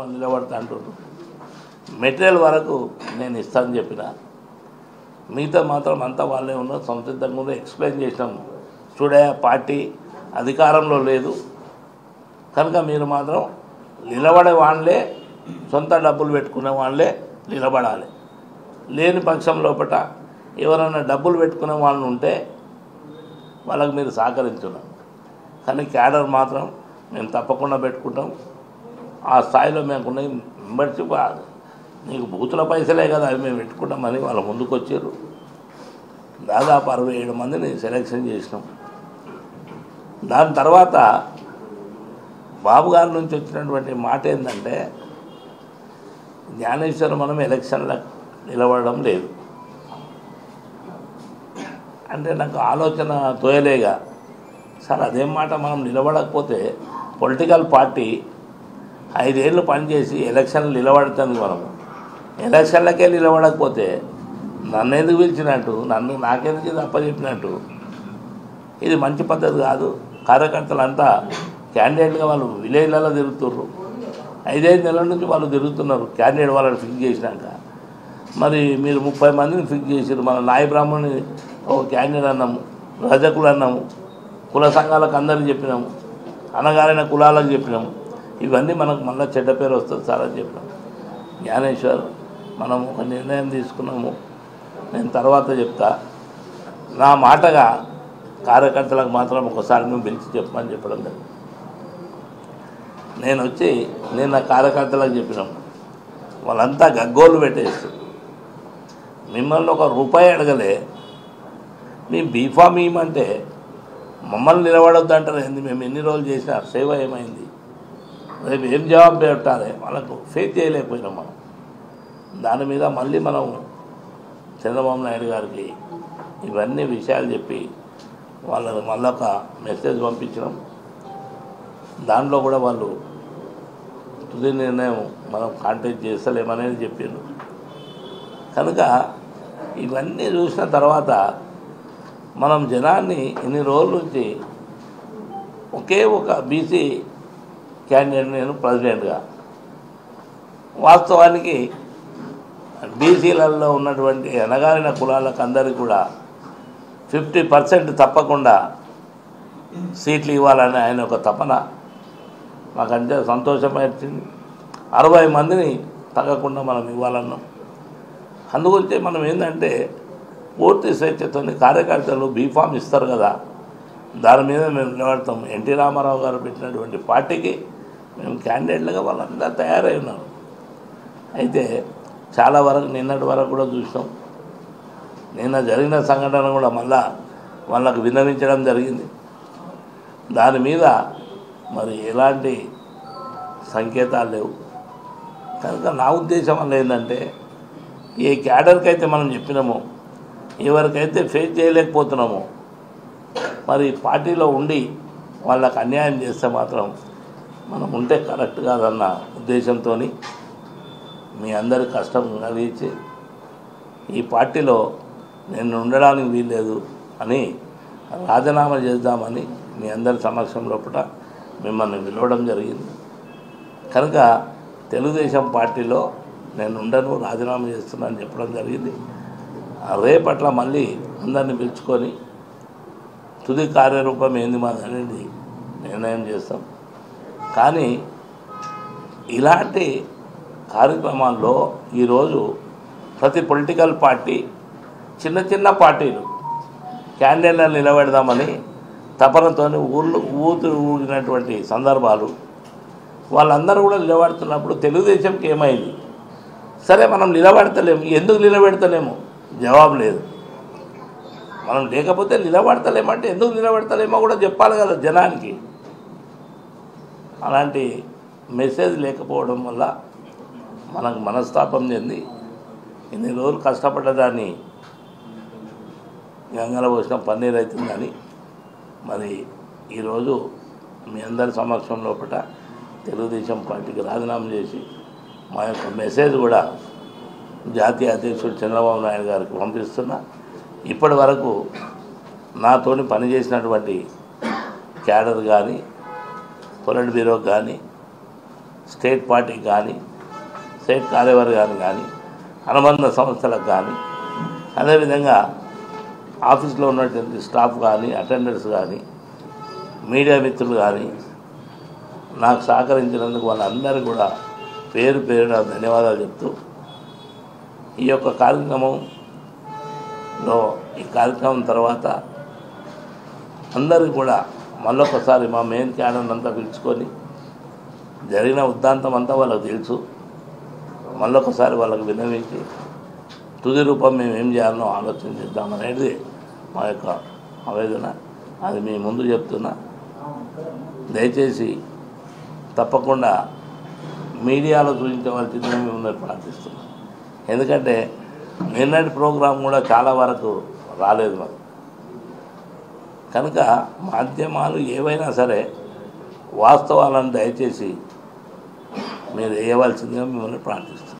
మనం నిలబడతా అంటుండ్రు. మెటీరియల్ వరకు నేను ఇస్తానని చెప్పిన. మిగతా మాత్రం అంతా వాళ్ళే ఉన్నారు సంసిద్ధంగా కూడా ఎక్స్ప్లెయిన్ చేసినాం. చూడే పార్టీ అధికారంలో లేదు. కనుక మీరు మాత్రం నిలబడే వాళ్ళే సొంత డబ్బులు పెట్టుకునే వాళ్ళే నిలబడాలి. లేని పక్షం లోపల ఎవరైనా డబ్బులు పెట్టుకునే వాళ్ళు ఉంటే వాళ్ళకి మీరు సహకరించున్నాం. కానీ క్యాడర్ మాత్రం మేము తప్పకుండా పెట్టుకుంటాం. ఆ స్థాయిలో మేముకున్న మెంబర్షిప్ నీకు బూతుల పైసలే కదా అవి మేము పెట్టుకుంటామని వాళ్ళ ముందుకు వచ్చారు దాదాపు అరవై ఏడు మందిని సెలెక్షన్ చేసినాం. దాని తర్వాత బాబు గారి నుంచి వచ్చినటువంటి మాట ఏంటంటే జ్ఞానేశ్వరం మనం ఎలక్షన్లో నిలబడడం లేదు. అంటే నాకు ఆలోచన తోయలేగా. సార్ అదేం మాట మనం నిలబడకపోతే పొలిటికల్ పార్టీ ఐదేళ్ళు పనిచేసి ఎలక్షన్లు నిలబడుతుంది మనము. ఎలక్షన్లకే నిలబడకపోతే నన్ను ఎందుకు పిలిచినట్టు నన్ను నాకెందుకు అప్పచెప్పినట్టు? ఇది మంచి పద్ధతి కాదు. కార్యకర్తలంతా క్యాండిడేట్గా వాళ్ళు విలేజ్లలో తిరుగుతుర్రు. ఐదైదు నెలల నుంచి వాళ్ళు తిరుగుతున్నారు క్యాండిడేట్ వాళ్ళని ఫిక్స్ చేసినాక. మరి మీరు ముప్పై మందిని ఫిక్స్ చేసారు మన నాయ బ్రాహ్మణుని ఒక క్యాండిడేట్ అన్నాము రజకులు అన్నాము కుల సంఘాలకు అందరికి చెప్పినాము అనగారిన కులాలకు చెప్పినాము. ఇవన్నీ మనకు మళ్ళీ చెడ్డ పేరు వస్తుంది సార్ అని చెప్పినాం జ్ఞానేశ్వర్ మనం ఒక నిర్ణయం తీసుకున్నాము. నేను తర్వాత చెప్తా. నా మాటగా కార్యకర్తలకు మాత్రం ఒకసారి మేము పిలిచి చెప్పమని చెప్పడం జరిగింది నేను వచ్చి నేను నా కార్యకర్తలకు చెప్పినాం. వాళ్ళంతా గగ్గోలు పెట్టేస్తారు మిమ్మల్ని ఒక రూపాయి అడగలే. మీ బీఫామ్ ఇవ్వమంటే మమ్మల్ని నిలబడొద్దు అంటారు ఏంది? మేము ఎన్ని రోజులు చేసినా సేవ ఏమైంది? రేపు ఏం జవాబు పెట్టాలి వాళ్ళకు ఫేస్ చేయలేకపోయినాం మనం. దాని మీద మళ్ళీ మనం చంద్రబాబు నాయుడు గారికి ఇవన్నీ విషయాలు చెప్పి వాళ్ళని మళ్ళీ ఒక మెసేజ్ పంపించినాం. దాంట్లో కూడా వాళ్ళు తుది నిర్ణయం మనం కాంటాక్ట్ చేస్తలేమనేది చెప్పిండ్రు. కనుక ఇవన్నీ చూసిన తర్వాత మనం జనాన్ని ఇన్ని రోజుల నుంచి ఒకే ఒక బీసీ క్యాండిడేట్ నేను ప్రెసిడెంట్గా. వాస్తవానికి బీసీలలో ఉన్నటువంటి ఎనగారిన కులాలకు అందరికీ కూడా ఫిఫ్టీ పర్సెంట్ తప్పకుండా సీట్లు ఇవ్వాలని ఆయన ఒక తపన. మాకంటే సంతోషమైంది. అరవై మందిని తగ్గకుండా మనం ఇవ్వాలన్నాం. అందుగురించి మనం ఏంటంటే పూర్తి స్వేచ్ఛతో కార్యకర్తలు బీఫామ్ ఇస్తారు కదా. దాని మీద మేము నిలబడతాం. ఎన్టీ రామారావు గారు పెట్టినటువంటి పార్టీకి మేము క్యాండిడేట్లుగా వాళ్ళంతా తయారై ఉన్నారు. అయితే చాలా వరకు నిన్నటి వరకు కూడా చూసినాం. నిన్న జరిగిన సంఘటన కూడా మళ్ళా వాళ్ళకు విన్నవించడం జరిగింది. దాని మీద మరి ఎలాంటి సంకేతాలు లేవు. కనుక నా ఉద్దేశం వల్ల ఏంటంటే ఏ క్యాడర్కి అయితే మనం చెప్పినామో ఎవరికైతే ఫేస్ చేయలేకపోతున్నామో మరి పార్టీలో ఉండి వాళ్ళకు అన్యాయం చేస్తే మాత్రం మనం ఉంటే కరెక్ట్ కాదన్న ఉద్దేశంతో మీ అందరి కష్టం కలిగించి ఈ పార్టీలో నేను ఉండడానికి వీల్లేదు అని రాజీనామా చేద్దామని మీ అందరి సమక్షం లోపల మిమ్మల్ని పిలవడం జరిగింది. కనుక తెలుగుదేశం పార్టీలో నేను ఉండను రాజీనామా చేస్తున్నాను చెప్పడం జరిగింది. ఆ రేపట్ల మళ్ళీ అందరిని పిలుచుకొని తుది కార్యరూపం ఏంది మాది అనేది నిర్ణయం చేస్తాం. కానీ ఇలాంటి కార్యక్రమాల్లో ఈరోజు ప్రతి పొలిటికల్ పార్టీ చిన్న చిన్న పార్టీలు క్యాండిడేట్లను నిలబెడదామని తపనతో ఊళ్ళు ఊతు ఊగినటువంటి సందర్భాలు వాళ్ళందరూ కూడా నిలబడుతున్నప్పుడు తెలుగుదేశంకి ఏమైంది? సరే మనం నిలబడతలేము. ఎందుకు నిలబెడతలేము? జవాబు లేదు. మనం లేకపోతే నిలబడతలేమంటే ఎందుకు నిలబడతలేమో కూడా చెప్పాలి కదా జనానికి. అలాంటి మెసేజ్ లేకపోవడం వల్ల మనకు మనస్తాపం చెంది ఇన్ని రోజులు కష్టపడ్డదాన్ని గంగల పోసిన పన్నీర్ అవుతుందని మరి ఈరోజు మీ అందరి సమక్షం లోపల తెలుగుదేశం పార్టీకి రాజీనామా చేసి మా యొక్క మెసేజ్ కూడా జాతీయ అధ్యక్షుడు చంద్రబాబు నాయుడు గారికి పంపిస్తున్నా. ఇప్పటి వరకు నాతోని పనిచేసినటువంటి క్యాడర్ కానీ పొలిట్ బ్యూరో కానీ స్టేట్ పార్టీ కానీ స్టేట్ కార్యవర్గాన్ని కానీ అనుబంధ సంస్థలకు కానీ అదేవిధంగా ఆఫీస్లో ఉన్నటువంటి స్టాఫ్ కానీ అటెండర్స్ కానీ మీడియా మిత్రులు కానీ నాకు సహకరించినందుకు వాళ్ళందరూ కూడా పేరు పేరున ధన్యవాదాలు చెప్తూ ఈ యొక్క కార్యక్రమంలో ఈ కార్యక్రమం తర్వాత అందరికీ కూడా మళ్ళొకసారి మా మెయిన్ క్యాడర్ అంతా పిలుచుకొని జరిగిన ఉద్దాంతం అంతా వాళ్ళకి తెలుసు. మళ్ళొకసారి వాళ్ళకు విన్నవించి తుది రూపం మేము ఏం చేయాలనో ఆలోచన చేద్దామనేది మా యొక్క ఆవేదన. అది మీ ముందు చెప్తున్నా. దయచేసి తప్పకుండా మీడియాలో చూపించవలసిందిగా మిమ్మల్ని ప్రార్థిస్తున్నాం. ఎందుకంటే నిన్నటి ప్రోగ్రాం కూడా చాలా వరకు రాలేదు మాకు. కనుక మాధ్యమాలు ఏవైనా సరే వాస్తవాలను దయచేసి మీరు వేయవలసిందిగా మిమ్మల్ని ప్రార్థిస్తాను